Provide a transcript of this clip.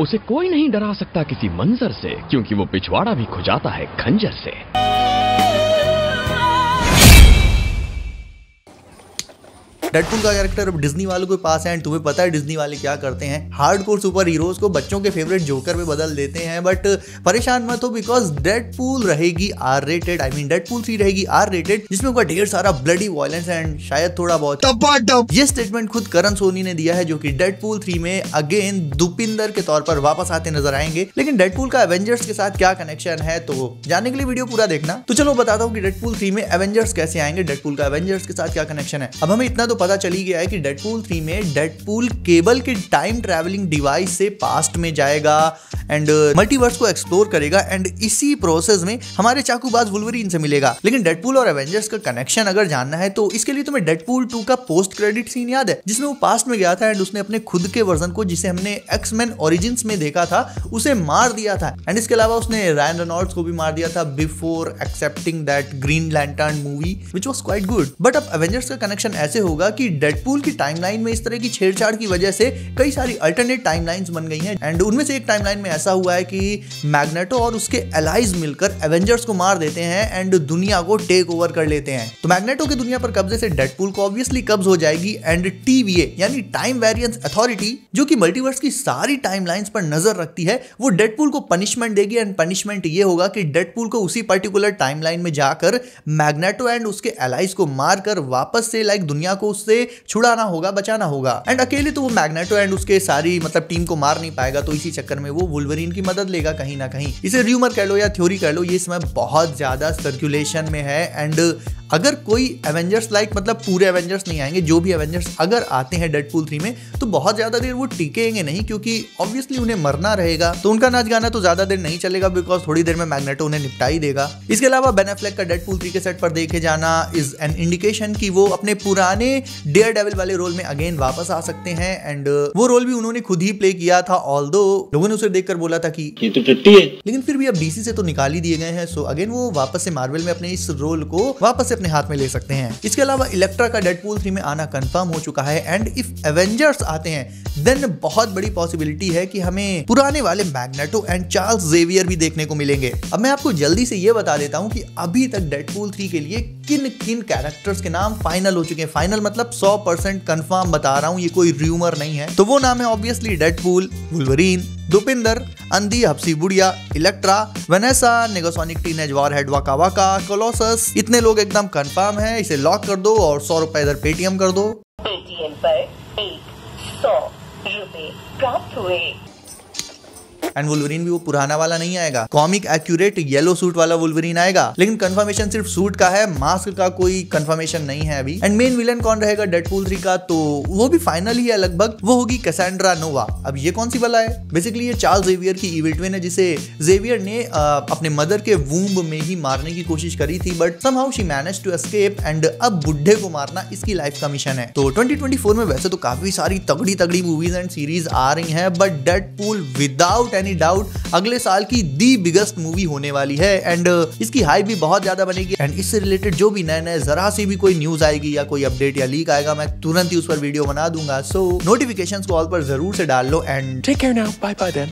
उसे कोई नहीं डरा सकता किसी मंजर से, क्योंकि वो पिछवाड़ा भी खुजाता है खंजर से। डेडपुल का कैरेक्टर अब डिज्नी वालों के पास है एंड तुम्हें पता है डिज्नी वाले क्या करते हैं? हार्डकोर सुपर हीरोज को बच्चों के फेवरेट जोकर में बदल देते हैं बट परेशान मत हो बिकॉज़ डेडपुल रहेगी R rated I mean Deadpool three रहेगी आर रेटेड जिसमें होगा ढेर सारा ब्लडी वायलेंस एंड शायद थोड़ा बहुत ये स्टेटमेंट खुद करण सोनी ने दिया है जो की डेडपुल थ्री में अगेन दुपिंदर के तौर पर वापस आते नज़र आएँगे। लेकिन डेडपुल का एवेंजर्स के साथ क्या कनेक्शन है तो जानने के लिए वीडियो पूरा देखना। तो चलो बताता हूँ कि डेडपुल थ्री में एवेंजर्स कैसे आएँगे डेडपुल का एवेंजर्स के साथ क्या कनेक्शन है। अब हमें इतना तो पता चली गया है कि डेडपूल थ्री में डेडपूल केबल के टाइम ट्रेवलिंग डिवाइस से पास्ट में जाएगा। एंड मल्टीवर्स uh, को एक्सप्लोर करेगा एंड इसी प्रोसेस में हमारे चाकूबाज वुलवरीन से मिलेगा। लेकिन डेडपूल और एवेंजर्स का कनेक्शन अगर जानना है तो इसके लिए तुम्हें डेडपूल टू का पोस्ट क्रेडिट सीन याद है जिसमें वो पास्ट में गया था एंड उसने अपने खुद के वर्जन को जिसे हमने एक्समैन ओरिजिन में देखा था उसे मार दिया था। एंड इसके अलावा उसने रैन रेनॉल्ड्स को भी मार दिया था before accepting that Green Lantern movie which was quite good but अब एवेंजर्स का कनेक्शन ऐसे होगा कि डेडपूल की टाइमलाइन में इस तरह की छेड़छाड़ की वजह से कई सारी अल्टरनेट टाइमलाइंस बन गई हैं एंड उनमें से एक टाइमलाइन में ऐसा हुआ है कि मैग्नेटो और उसके एलाइज मिलकर एवेंजर्स को मार देते हैं एंड दुनिया को टेक ओवर कर लेते हैं। तो मैग्नेटो की दुनिया पर कब्जे से डेडपूल को ऑब्वियसली कब्ज हो जाएगी एंड टीवीए यानी टाइम वेरियंस अथॉरिटी जो कि मल्टीवर्स की सारी टाइमलाइंस पर नज़र रखती है, वो डेडपूल को पनिशमेंट देगी एंड पनिशमेंट ये होगा कि डेडपूल को उसी पर्टिकुलर टाइमलाइन में जाकर मैग्नेटो एंड उसके एलाइज को मारकर वापस से लाइक दुनिया को उससे छुड़ाना होगा, बचाना होगा। एंड अकेले तो वो मैग्नेटो एंड उसके सारी मतलब टीम को मार नहीं पाएगा तो इसी चक्कर में वो वुलवरीन की मदद लेगा कहीं ना कहीं। इसे र्यूमर कह लो या थ्योरी कह लो, ये समय बहुत ज़्यादा सर्कुलेशन में है एंड अगर कोई एवेंजर्स लाइक मतलब पूरे एवेंजर्स नहीं आएँगे जो भी एवेंजर्स अगर आते हैं डेडपूल थ्री में तो बहुत ज़्यादा देर वो टिकेंगे नहीं क्योंकि ऑब्वियसली उन्हें मरना रहेगा। तो उनका नाच गाना तो ज़्यादा देर नहीं चलेगा बिकॉज़ थोड़ी देर में मैग्नेटो उन्हें निपटा ही देगा। इसके अलावा बेनाफ्लेक का डेडपूल थ्री के सेट पर देखे जाना इज़ एन इंडिकेशन की वो अपने पुराने डेयर डेविल वाले रोल में अगेन वापस आ सकते हैं एंड वो रोल भी उन्होंने खुद ही प्ले किया था ऑल लोगों ने उसे देखकर बोला था कि ये तो टट्टी है। लेकिन फिर भी अब डीसी से तो निकाल ही दिए गए हैं सो अगेन वो वापस से मार्वल में अपने इस रोल को वापस से अपने हाथ में ले सकते हैं। इसके अलावा इलेक्ट्रा का डेडपूल थ्री में आना कंफर्म हो चुका है एंड इफ़ एवेंजर्स आते हैं देन बहुत बड़ी पॉसिबिलिटी है कि हमें पुराने वाले मैग्नेटो एंड चार्ल्स जेवियर भी देखने को मिलेंगे। अब मैं आपको जल्दी से ये बता देता हूँ कि अभी तक डेडपूल थ्री के लिए किन किन कैरेक्टर्स के नाम फाइनल हो चुके हैं। फाइनल मतलब 100 परसेंट कंफर्म बता रहा हूँ, ये कोई र्यूमर नहीं है। तो वो नाम है ऑब्वियसली डेडपूल वुलवरीन दुपिंदर, अंधी, हफ्सी बुढ़िया, Elektra, Vanessa, Negasonic Teenage Warhead वाका वाका, कोलोसस, इतने लोग एकदम कंफर्म है, इसे लॉक कर दो और सौ रुपए इधर पेटीएम कर दो। पेटीएम पर एक सौ रुपए प्राप्त हुए। एंड वुलवरीन भी वो पुराना वाला नहीं आएगा। कॉमिक एक्यूरेट येलो सूट वाला वुलवरीन आएगा। लेकिन कंफर्मेशन सिर्फ़ सूट का है मास्क का कोई कंफर्मेशन नहीं है अभी। एंड मेन विलन कौन रहेगा डेडपूल थ्री का? तो वो भी फाइनल ही है लगभग। वो होगी कैसेंड्रा नोवा अब ये कौन सी वाला है? बेसिकली ये चार्ल्स जेवियर की इविल ट्विन है जिसे जेवियर ने आ, अपने मदर के वूम्ब में ही मारने की कोशिश करी थी but somehow she manage to escape and अब बुढ़े को मारना इसकी लाइफ का मिशन है। तो 2024 में वैसे तो काफ़ी सारी तगड़ी तगड़ी मूवीज़ एंड सीरीज़ आ रही हैं but Deadpool without any doubt अगले साल की दी बिगेस्ट मूवी होने वाली है एंड uh, इसकी हाइप भी बहुत ज़्यादा बनेगी। एंड इससे रिलेटेड जो भी नए नए जरा सी भी कोई न्यूज़ आएगी या कोई अपडेट या लीक आएगा मैं तुरंत ही उस पर वीडियो बना दूँगा। सो नोटिफिकेशन को ऑल पर ज़रूर से डाल लो and take care now bye bye then